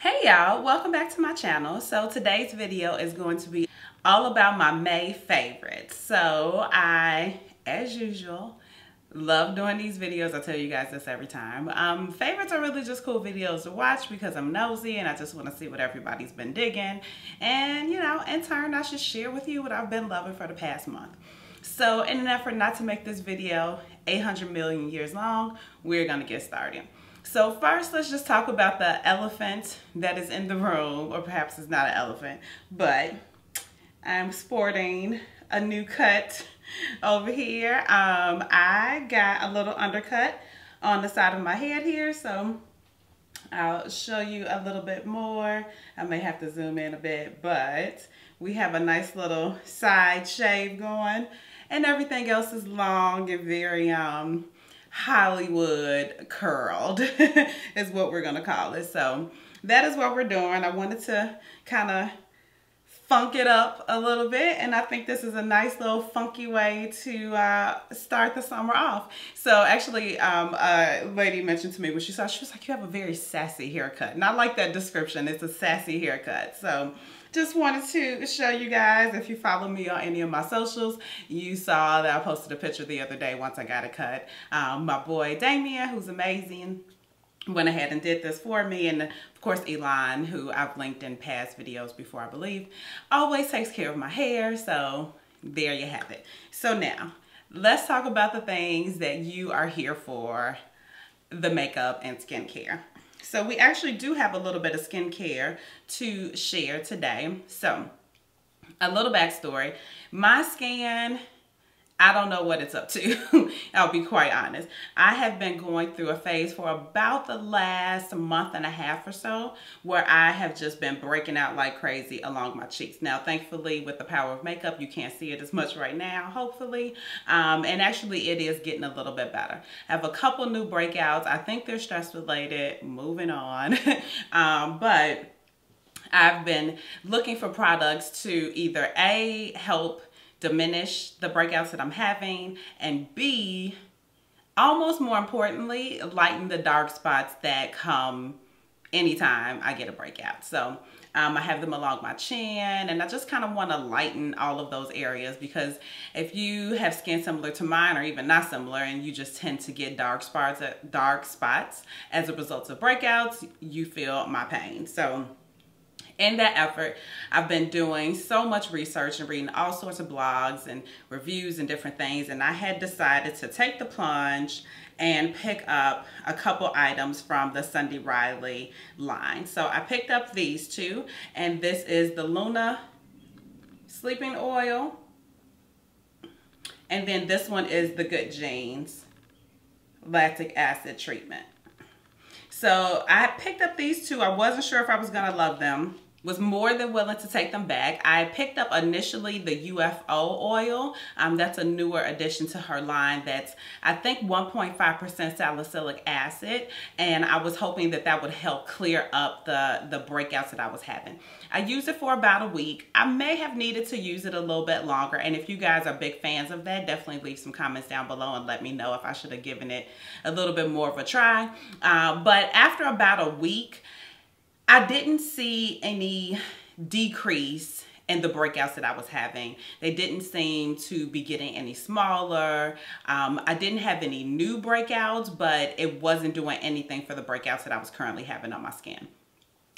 Hey y'all, welcome back to my channel. So today's video is going to be all about my May favorites. So I, as usual, love doing these videos. I tell you guys this every time. Um, favorites are really just cool videos to watch because I'm nosy and I just want to see what everybody's been digging. And you know, in turn, I should share with you what I've been loving for the past month. So in an effort not to make this video 800 million years long, we're gonna get started. So first, let's just talk about the elephant that is in the room, or perhaps it's not an elephant, but I'm sporting a new cut over here. Um, I got a little undercut on the side of my head here, so I'll show you a little bit more. I may have to zoom in a bit, but we have a nice little side shave going, and everything else is long and very um, Hollywood curled is what we're gonna call it. So that is what we're doing. I wanted to kind of funk it up a little bit and I think this is a nice little funky way to uh, start the summer off. So actually um, a lady mentioned to me when she saw, she was like, you have a very sassy haircut. And I like that description, it's a sassy haircut. So just wanted to show you guys, if you follow me on any of my socials, you saw that I posted a picture the other day once I got a cut. Um, my boy Damien, who's amazing, went ahead and did this for me. And of course, Elon, who I've linked in past videos before, I believe, always takes care of my hair. So there you have it. So now, let's talk about the things that you are here for, the makeup and skincare. So we actually do have a little bit of skincare to share today. So a little backstory. My skin I don't know what it's up to. I'll be quite honest. I have been going through a phase for about the last month and a half or so where I have just been breaking out like crazy along my cheeks. Now, thankfully, with the power of makeup, you can't see it as much right now, hopefully. Um, and actually, it is getting a little bit better. I have a couple new breakouts. I think they're stress related. Moving on. um, but I've been looking for products to either A, help diminish the breakouts that I'm having, and B, almost more importantly, lighten the dark spots that come anytime I get a breakout. So um, I have them along my chin and I just kind of want to lighten all of those areas because if you have skin similar to mine or even not similar and you just tend to get dark spots, dark spots as a result of breakouts, you feel my pain. So in that effort, I've been doing so much research and reading all sorts of blogs and reviews and different things. And I had decided to take the plunge and pick up a couple items from the Sunday Riley line. So I picked up these two, and this is the Luna Sleeping Oil. And then this one is the Good Genes Lactic Acid Treatment. So I picked up these two. I wasn't sure if I was going to love them was more than willing to take them back. I picked up initially the UFO oil. Um, that's a newer addition to her line that's, I think, 1.5% salicylic acid. And I was hoping that that would help clear up the, the breakouts that I was having. I used it for about a week. I may have needed to use it a little bit longer. And if you guys are big fans of that, definitely leave some comments down below and let me know if I should have given it a little bit more of a try. Uh, but after about a week, I didn't see any decrease in the breakouts that I was having. They didn't seem to be getting any smaller. Um, I didn't have any new breakouts, but it wasn't doing anything for the breakouts that I was currently having on my skin.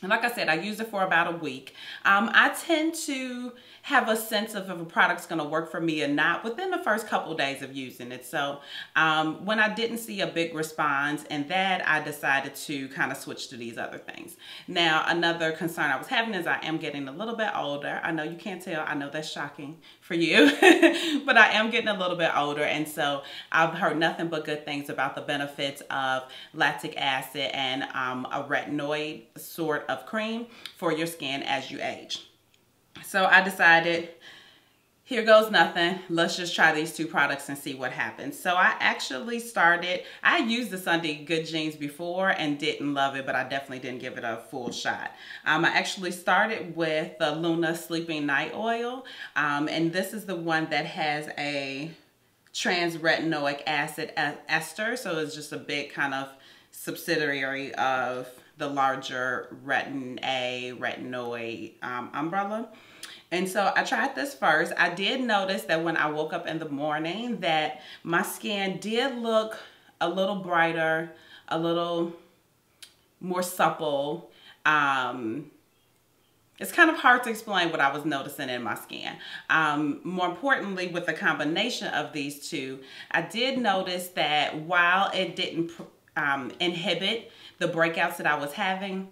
Like I said, I used it for about a week. Um, I tend to have a sense of if a product's going to work for me or not within the first couple days of using it. So um, when I didn't see a big response and that, I decided to kind of switch to these other things. Now, another concern I was having is I am getting a little bit older. I know you can't tell. I know that's shocking for you, but I am getting a little bit older. And so I've heard nothing but good things about the benefits of lactic acid and um, a retinoid sort of cream for your skin as you age. So I decided, here goes nothing. Let's just try these two products and see what happens. So I actually started, I used the Sunday Good Genes before and didn't love it, but I definitely didn't give it a full shot. Um, I actually started with the Luna Sleeping Night Oil. Um, and this is the one that has a trans retinoic acid ester. So it's just a big kind of subsidiary of the larger Retin A retinoid um, umbrella. And so I tried this first. I did notice that when I woke up in the morning that my skin did look a little brighter, a little more supple. Um, it's kind of hard to explain what I was noticing in my skin. Um, more importantly, with the combination of these two, I did notice that while it didn't um, inhibit the breakouts that I was having,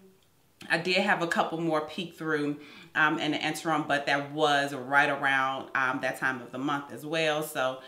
I did have a couple more peek through um, in the interim, but that was right around um, that time of the month as well. So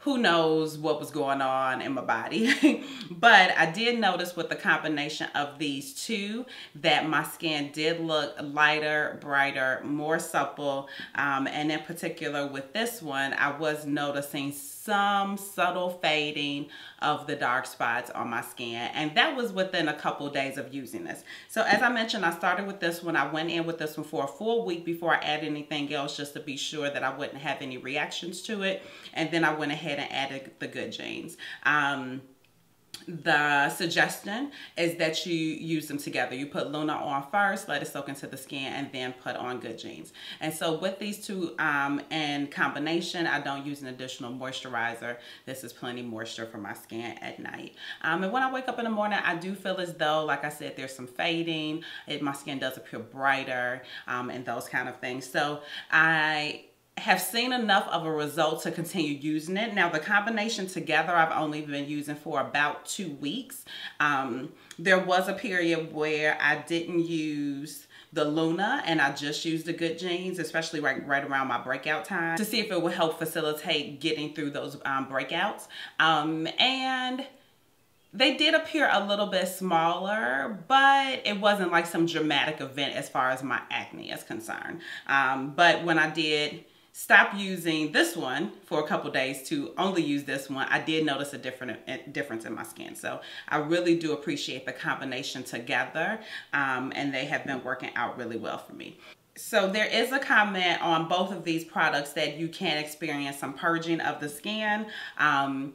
who knows what was going on in my body. but I did notice with the combination of these two that my skin did look lighter, brighter, more supple. Um, and in particular with this one, I was noticing some subtle fading of the dark spots on my skin. And that was within a couple days of using this. So as I mentioned, I started with this one. I went in with this one for a full week before I added anything else just to be sure that I wouldn't have any reactions to it. And then I went ahead and added the Good Genes. Um, the suggestion is that you use them together. You put Luna on first, let it soak into the skin, and then put on Good Genes. And so with these two um, in combination, I don't use an additional moisturizer. This is plenty moisture for my skin at night. Um, and when I wake up in the morning, I do feel as though, like I said, there's some fading. It, my skin does appear brighter um, and those kind of things. So I have seen enough of a result to continue using it. Now the combination together I've only been using for about two weeks. Um, there was a period where I didn't use the Luna and I just used the Good Genes, especially right, right around my breakout time to see if it would help facilitate getting through those um, breakouts. Um, and they did appear a little bit smaller, but it wasn't like some dramatic event as far as my acne is concerned. Um, but when I did stop using this one for a couple days to only use this one, I did notice a different a difference in my skin. So I really do appreciate the combination together um, and they have been working out really well for me. So there is a comment on both of these products that you can experience some purging of the skin. Um,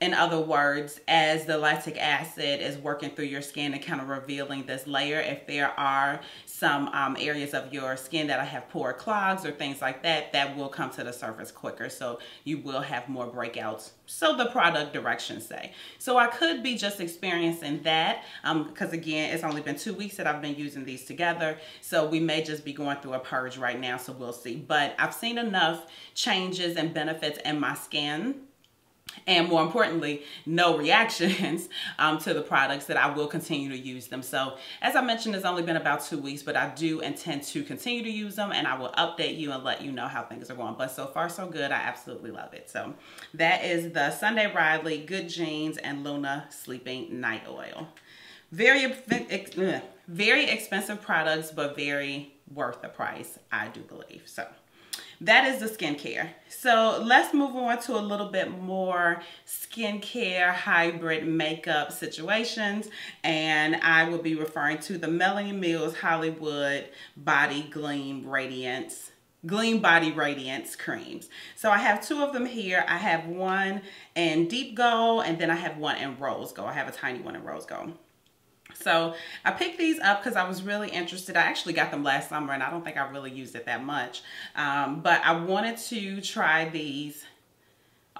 in other words, as the lactic acid is working through your skin and kind of revealing this layer, if there are some um, areas of your skin that I have pore clogs or things like that, that will come to the surface quicker. So you will have more breakouts. So the product directions say. So I could be just experiencing that because um, again, it's only been two weeks that I've been using these together. So we may just be going through a purge right now. So we'll see. But I've seen enough changes and benefits in my skin and more importantly, no reactions um, to the products that I will continue to use them. So as I mentioned, it's only been about two weeks, but I do intend to continue to use them and I will update you and let you know how things are going. But so far so good, I absolutely love it. So that is the Sunday Riley Good Genes and Luna Sleeping Night Oil. Very, very expensive products, but very worth the price, I do believe. So that is the skincare. So let's move on to a little bit more skincare hybrid makeup situations. And I will be referring to the Melanie Mills Hollywood Body Gleam Radiance Gleam Body Radiance creams. So I have two of them here. I have one in Deep Gold and then I have one in Rose Gold. I have a tiny one in Rose Gold. So I picked these up because I was really interested. I actually got them last summer and I don't think I really used it that much. Um, but I wanted to try these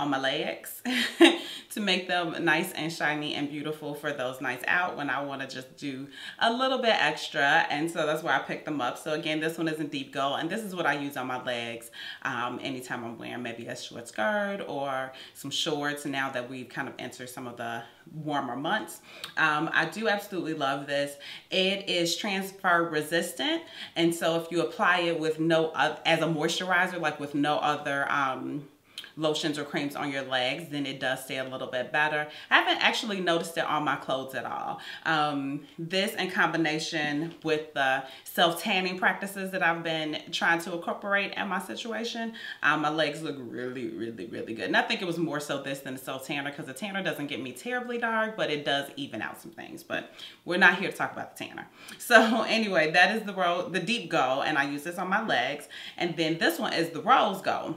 on my legs to make them nice and shiny and beautiful for those nights out when I want to just do a little bit extra. And so that's why I picked them up. So again this one is in deep gold and this is what I use on my legs um, anytime I'm wearing maybe a short skirt or some shorts now that we've kind of entered some of the warmer months. Um, I do absolutely love this. It is transfer resistant and so if you apply it with no as a moisturizer like with no other um, lotions or creams on your legs, then it does stay a little bit better. I haven't actually noticed it on my clothes at all. Um, this in combination with the self-tanning practices that I've been trying to incorporate in my situation, um, my legs look really, really, really good. And I think it was more so this than the self-tanner because the tanner doesn't get me terribly dark, but it does even out some things. But we're not here to talk about the tanner. So anyway, that is the, the deep go, and I use this on my legs. And then this one is the rose gold.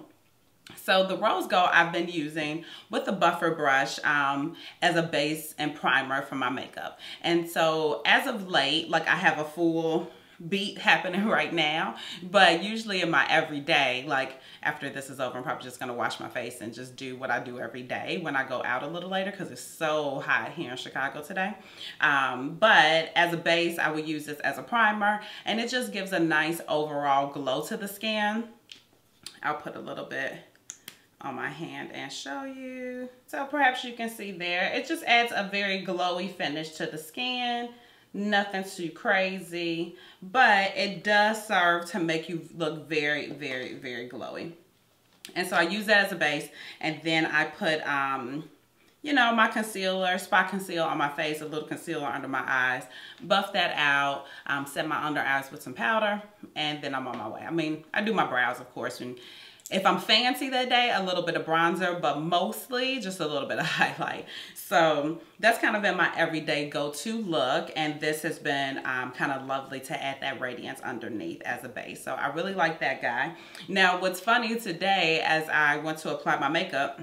So the Rose Gold I've been using with the buffer brush um, as a base and primer for my makeup. And so as of late, like I have a full beat happening right now but usually in my everyday like after this is over i'm probably just gonna wash my face and just do what i do every day when i go out a little later because it's so hot here in chicago today um, but as a base i would use this as a primer and it just gives a nice overall glow to the skin i'll put a little bit on my hand and show you so perhaps you can see there it just adds a very glowy finish to the skin nothing too crazy, but it does serve to make you look very, very, very glowy. And so I use that as a base, and then I put, um, you know, my concealer, spot conceal on my face, a little concealer under my eyes, buff that out, um, set my under eyes with some powder, and then I'm on my way. I mean, I do my brows, of course, and if I'm fancy that day, a little bit of bronzer, but mostly just a little bit of highlight. So that's kind of been my everyday go-to look. And this has been um, kind of lovely to add that radiance underneath as a base. So I really like that guy. Now, what's funny today as I went to apply my makeup,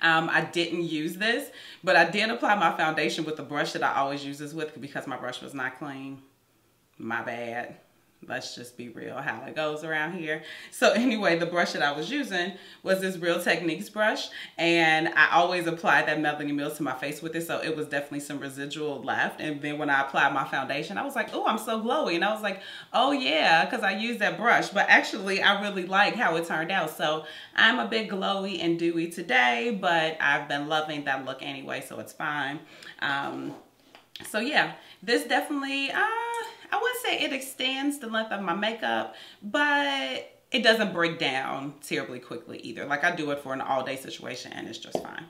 um, I didn't use this, but I did apply my foundation with the brush that I always use this with because my brush was not clean. My bad let's just be real how it goes around here. So anyway the brush that i was using was this real techniques brush and i always apply that melanie mills to my face with it so it was definitely some residual left. And then when i applied my foundation i was like oh i'm so glowy. And i was like oh yeah because i used that brush. But actually i really like how it turned out. So i'm a bit glowy and dewy today but i've been loving that look anyway so it's fine. Um, so yeah this definitely uh I wouldn't say it extends the length of my makeup, but it doesn't break down terribly quickly either. Like I do it for an all day situation and it's just fine.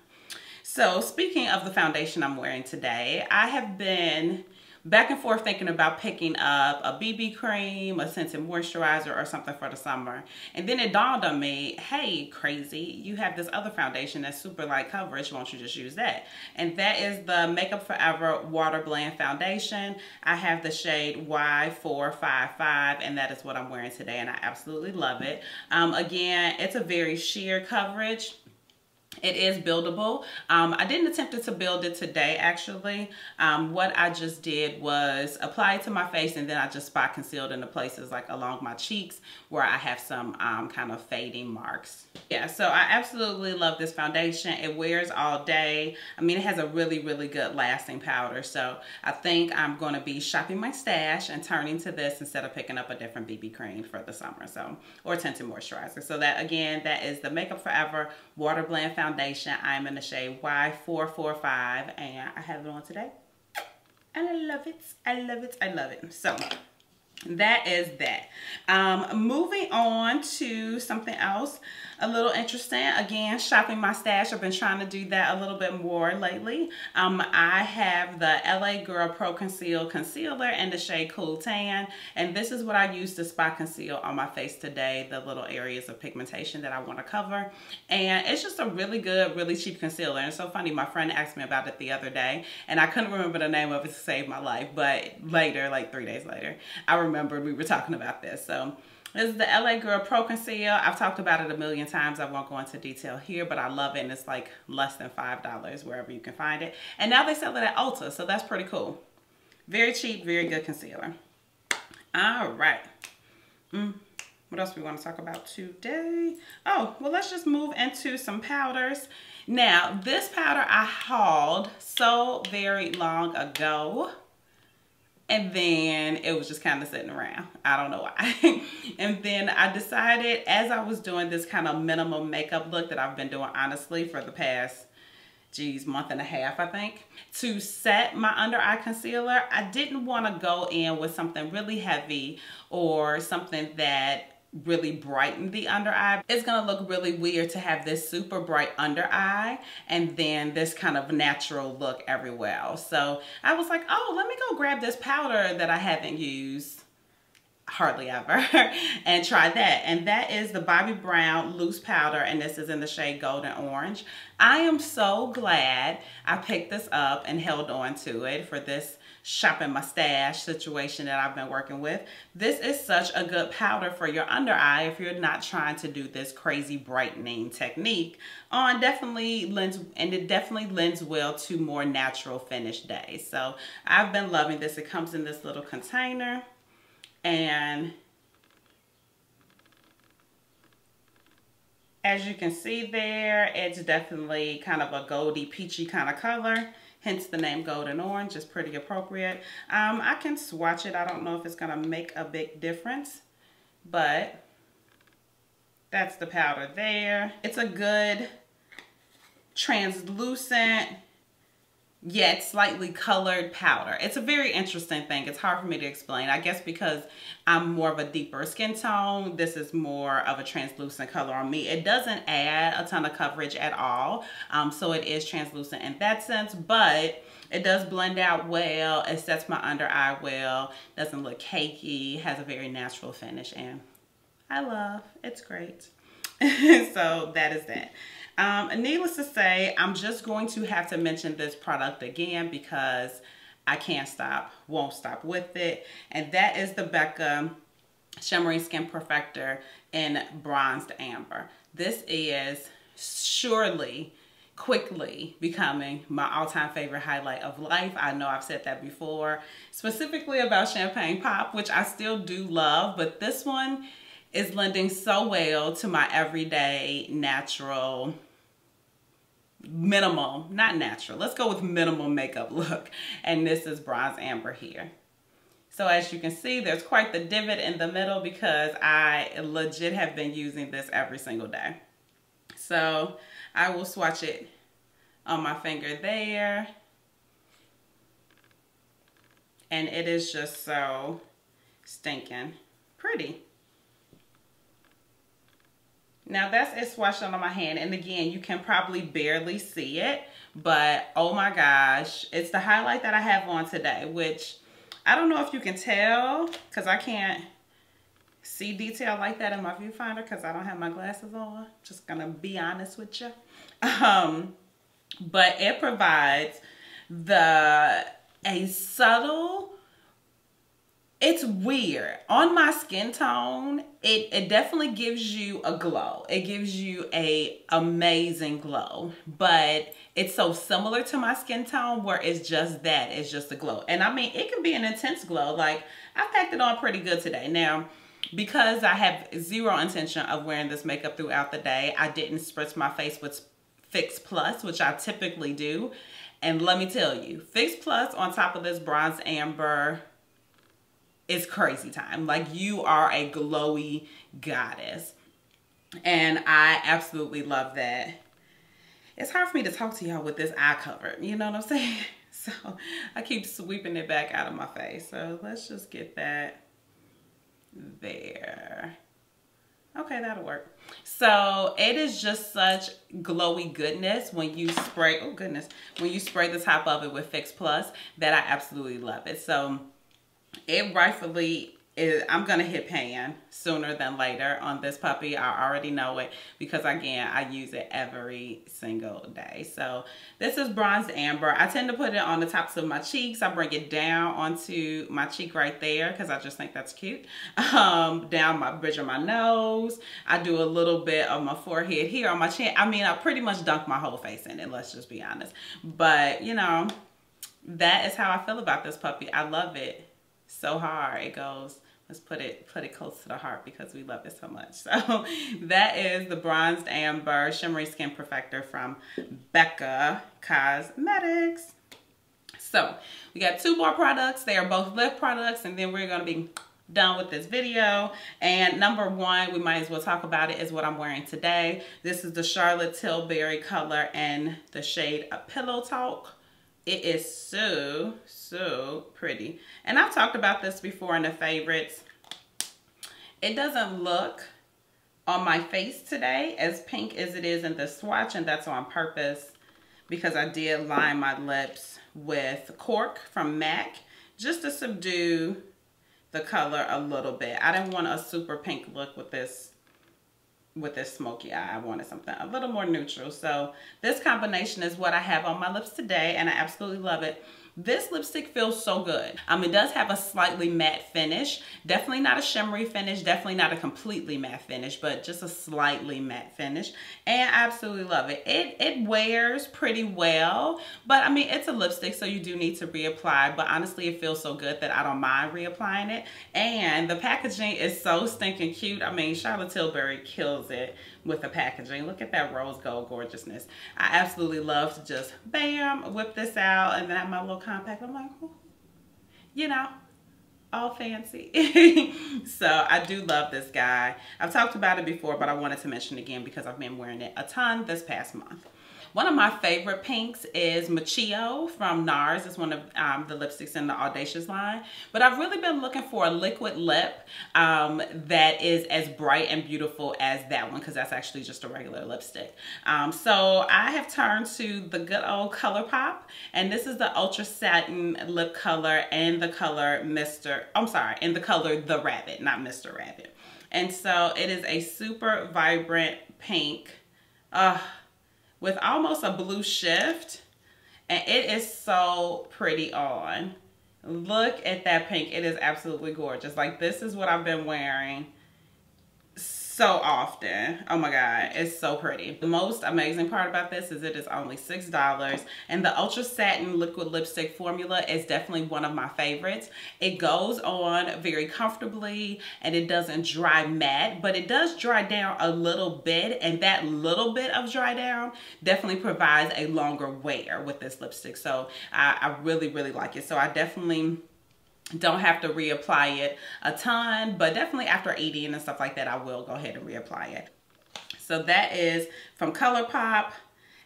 So speaking of the foundation I'm wearing today, I have been back and forth thinking about picking up a BB cream, a scented moisturizer, or something for the summer. And then it dawned on me, hey, crazy, you have this other foundation that's super light coverage. Won't you just use that? And that is the Makeup Forever Water Blend Foundation. I have the shade Y455, and that is what I'm wearing today, and I absolutely love it. Um, again, it's a very sheer coverage it is buildable. Um, I didn't attempt to build it today, actually. Um, what I just did was apply it to my face and then I just spot concealed in the places like along my cheeks where I have some um, kind of fading marks. Yeah, so I absolutely love this foundation. It wears all day. I mean, it has a really, really good lasting powder. So I think I'm going to be shopping my stash and turning to this instead of picking up a different BB cream for the summer. So, or tinted moisturizer. So that, again, that is the Makeup Forever Water Blend Foundation foundation. I'm in the shade Y445 and I have it on today. And I love it. I love it. I love it. So that is that. Um, moving on to something else a little interesting. Again, shopping my stash. I've been trying to do that a little bit more lately. Um, I have the LA Girl Pro Conceal Concealer in the shade Cool Tan. And this is what I use to spot conceal on my face today, the little areas of pigmentation that I want to cover. And it's just a really good, really cheap concealer. And it's so funny, my friend asked me about it the other day, and I couldn't remember the name of it to save my life. But later, like three days later, I remembered we were talking about this. So this is the LA Girl Pro Conceal. I've talked about it a million times. I won't go into detail here, but I love it. And it's like less than $5 wherever you can find it. And now they sell it at Ulta, so that's pretty cool. Very cheap, very good concealer. All right. Mm. What else we want to talk about today? Oh, well, let's just move into some powders. Now, this powder I hauled so very long ago and then it was just kind of sitting around. I don't know why. and then I decided as I was doing this kind of minimal makeup look that I've been doing honestly for the past geez, month and a half, I think, to set my under eye concealer. I didn't want to go in with something really heavy or something that really brighten the under eye. It's gonna look really weird to have this super bright under eye and then this kind of natural look everywhere else. So I was like, oh, let me go grab this powder that I haven't used hardly ever and try that and that is the Bobbi Brown loose powder and this is in the shade golden orange I am so glad I picked this up and held on to it for this shopping my stash situation that I've been working with. This is such a good powder for your under eye if you're not trying to do this crazy brightening technique on definitely lends and it definitely lends well to more natural finish days. So I've been loving this. It comes in this little container and As you can see there, it's definitely kind of a goldy peachy kind of color. Hence the name Golden Orange is pretty appropriate. Um, I can swatch it. I don't know if it's going to make a big difference. But that's the powder there. It's a good translucent yet slightly colored powder. It's a very interesting thing. It's hard for me to explain. I guess because I'm more of a deeper skin tone, this is more of a translucent color on me. It doesn't add a ton of coverage at all, um, so it is translucent in that sense, but it does blend out well. It sets my under eye well, doesn't look cakey, has a very natural finish, and I love. It's great. so that is that. Um, needless to say, I'm just going to have to mention this product again because I can't stop, won't stop with it. And that is the Becca Shimmery Skin Perfector in Bronzed Amber. This is surely quickly becoming my all-time favorite highlight of life. I know I've said that before, specifically about Champagne Pop, which I still do love, but this one is lending so well to my everyday natural minimal, not natural. Let's go with minimal makeup look. And this is Bronze Amber here. So as you can see, there's quite the divot in the middle because I legit have been using this every single day. So I will swatch it on my finger there. And it is just so stinking pretty. Now that's it swatched on my hand. And again, you can probably barely see it, but oh my gosh, it's the highlight that I have on today, which I don't know if you can tell because I can't see detail like that in my viewfinder because I don't have my glasses on. Just gonna be honest with you. Um, but it provides the a subtle it's weird. On my skin tone, it, it definitely gives you a glow. It gives you a amazing glow. But it's so similar to my skin tone where it's just that. It's just a glow. And I mean, it can be an intense glow. Like, I packed it on pretty good today. Now, because I have zero intention of wearing this makeup throughout the day, I didn't spritz my face with Fix Plus, which I typically do. And let me tell you, Fix Plus on top of this bronze amber it's crazy time. Like you are a glowy goddess. And I absolutely love that. It's hard for me to talk to y'all with this eye covered. You know what I'm saying? So I keep sweeping it back out of my face. So let's just get that there. Okay, that'll work. So it is just such glowy goodness when you spray, oh goodness, when you spray the top of it with Fix Plus that I absolutely love it. So it rightfully is, I'm going to hit pan sooner than later on this puppy. I already know it because again, I use it every single day. So this is Bronze amber. I tend to put it on the tops of my cheeks. I bring it down onto my cheek right there because I just think that's cute. Um, down my bridge of my nose. I do a little bit of my forehead here on my chin. I mean, I pretty much dunk my whole face in it. Let's just be honest. But, you know, that is how I feel about this puppy. I love it so hard. It goes, let's put it put it close to the heart because we love it so much. So that is the Bronzed Amber Shimmery Skin Perfector from Becca Cosmetics. So we got two more products. They are both lip products and then we're going to be done with this video and number one we might as well talk about it is what I'm wearing today this is the Charlotte Tilbury color and the shade Pillow Talk it is so, so pretty. And I've talked about this before in the favorites. It doesn't look on my face today as pink as it is in the swatch, and that's on purpose because I did line my lips with Cork from MAC just to subdue the color a little bit. I didn't want a super pink look with this with this smoky eye. I wanted something a little more neutral. So this combination is what I have on my lips today and I absolutely love it. This lipstick feels so good. Um, it does have a slightly matte finish. Definitely not a shimmery finish. Definitely not a completely matte finish, but just a slightly matte finish. And I absolutely love it. It, it wears pretty well, but I mean, it's a lipstick, so you do need to reapply. But honestly, it feels so good that I don't mind reapplying it. And the packaging is so stinking cute. I mean, Charlotte Tilbury kills it with the packaging. Look at that rose gold gorgeousness. I absolutely love to just, bam, whip this out and then have my little compact. I'm like, you know, all fancy. so I do love this guy. I've talked about it before, but I wanted to mention again because I've been wearing it a ton this past month. One of my favorite pinks is Michiyo from NARS. It's one of um, the lipsticks in the Audacious line. But I've really been looking for a liquid lip um, that is as bright and beautiful as that one because that's actually just a regular lipstick. Um, so I have turned to the good old ColourPop and this is the Ultra Satin Lip Color and the color Mr. I'm sorry, in the color The Rabbit, not Mr. Rabbit. And so it is a super vibrant pink. Uh, with almost a blue shift. And it is so pretty on. Look at that pink. It is absolutely gorgeous. Like this is what I've been wearing so often. Oh my God, it's so pretty. The most amazing part about this is it is only $6 and the Ultra Satin Liquid Lipstick formula is definitely one of my favorites. It goes on very comfortably and it doesn't dry matte, but it does dry down a little bit and that little bit of dry down definitely provides a longer wear with this lipstick. So I, I really, really like it. So I definitely don't have to reapply it a ton, but definitely after eating and stuff like that, I will go ahead and reapply it. So that is from ColourPop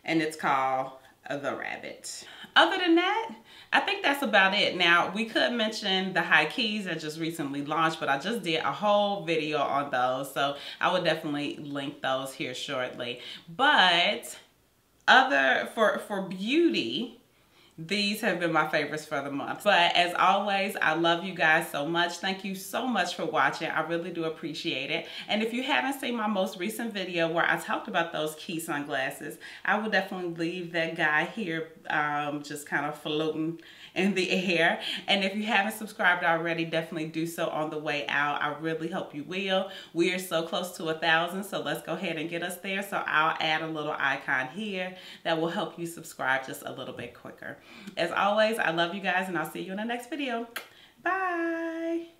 and it's called The Rabbit. Other than that, I think that's about it. Now, we could mention the high keys that just recently launched, but I just did a whole video on those. So I will definitely link those here shortly. But other for, for beauty, these have been my favorites for the month. But as always, I love you guys so much. Thank you so much for watching. I really do appreciate it. And if you haven't seen my most recent video where I talked about those Quay sunglasses, I will definitely leave that guy here um, just kind of floating in the air. And if you haven't subscribed already, definitely do so on the way out. I really hope you will. We are so close to a thousand, so let's go ahead and get us there. So I'll add a little icon here that will help you subscribe just a little bit quicker. As always, I love you guys and I'll see you in the next video. Bye.